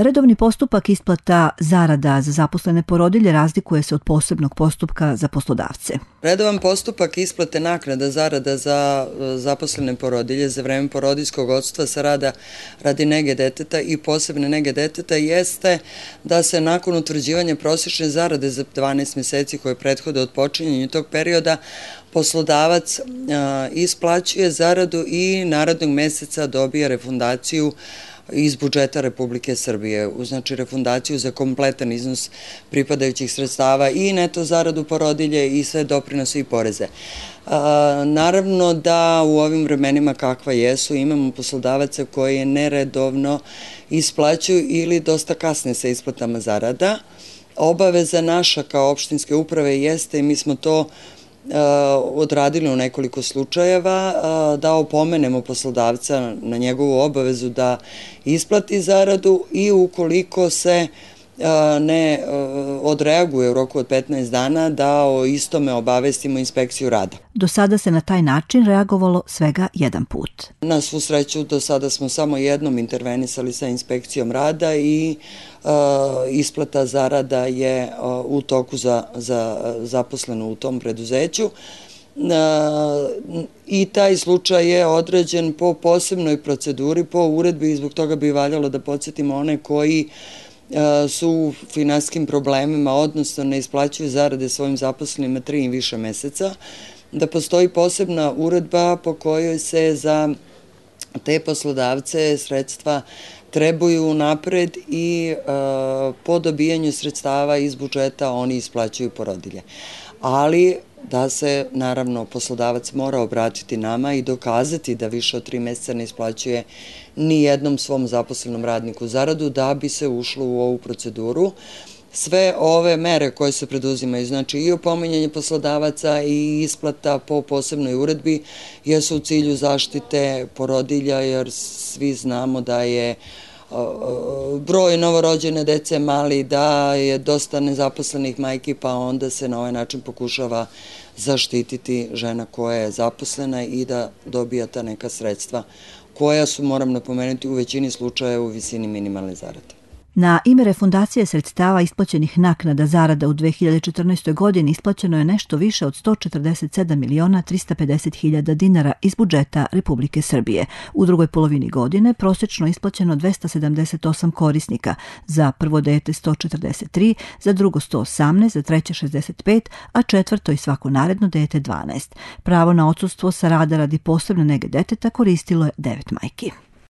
Redovni postupak isplata zarada za zaposlene porodilje razlikuje se od posebnog postupka za poslodavce. Redovan postupak isplate naknada zarada za e, zaposlene porodilje za vreme porodijskog odstva sa rada radi nege deteta i posebne nege deteta jeste da se nakon utvrđivanja prosječne zarade za 12 meseci koje prethode od počinjenja tog perioda poslodavac e, isplaćuje zaradu i narodnog meseca dobija refundaciju iz budžeta Republike Srbije, znači refundaciju za kompletan iznos pripadajućih sredstava i neto zaradu porodilje i sve doprinose i poreze. Naravno da u ovim vremenima kakva jesu imamo poslodavaca koji neredovno isplaćuju ili dosta kasne sa isplatama zarada. Obaveza naša kao opštinske uprave jeste i mi smo to učinili Eh, odradili u nekoliko slučajeva eh, da opomenemo poslodavca na njegovu obavezu da isplati zaradu i ukoliko se ne odreaguje u roku od 15 dana da o istome obavestimo inspekciju rada. Do sada se na taj način reagovalo svega jedan put. Na svu sreću do sada smo samo jednom intervenisali sa inspekcijom rada i isplata zarada je u toku za, za zaposlenu u tom preduzeću i taj slučaj je određen po posebnoj proceduri, po uredbi i zbog toga bi valjalo da podsjetimo one koji E, su u finanskim problemima, odnosno ne isplaćuju zarade svojim zaposlenima tri i više meseca, da postoji posebna uredba po kojoj se za te poslodavce sredstva trebaju napred i e, po dobijanju sredstava iz budžeta oni isplaćuju porodilje. Ali da se, naravno, poslodavac mora obratiti nama i dokazati da više od tri meseca ne isplaćuje ni jednom svom zaposlenom radniku zaradu da bi se ušlo u ovu proceduru. Sve ove mere koje se preduzimaju, znači i opominjanje poslodavaca i isplata po posebnoj uredbi, jesu u cilju zaštite porodilja, jer svi znamo da je broj novorođene dece mali, da je dosta nezaposlenih majki, pa onda se na ovaj način pokušava zaštititi žena koja je zaposlena i da dobija ta neka sredstva koja su, moram napomenuti, u većini slučaja u visini minimalne zarade. Na ime refundacije sredstava isplaćenih naknada zarada u 2014. godini isplaćeno je nešto više od 147 miliona 350 hiljada dinara iz budžeta Republike Srbije. U drugoj polovini godine prosječno isplaćeno 278 korisnika, za prvo dete 143, za drugo 118, za treće 65, a četvrto i svako naredno dete 12. Pravo na odsustvo sa rada radi posebne nege deteta koristilo je devet majki.